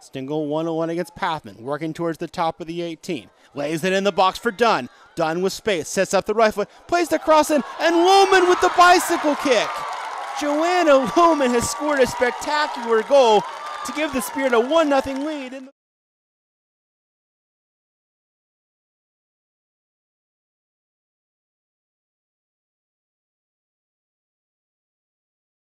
Stengel 101 against Pathman, working towards the top of the 18. Lays it in the box for Dunn. Dunn with space, sets up the right foot, plays the cross in, and Lohman with the bicycle kick. Joanna Lohman has scored a spectacular goal to give the Spirit a 1 0 lead.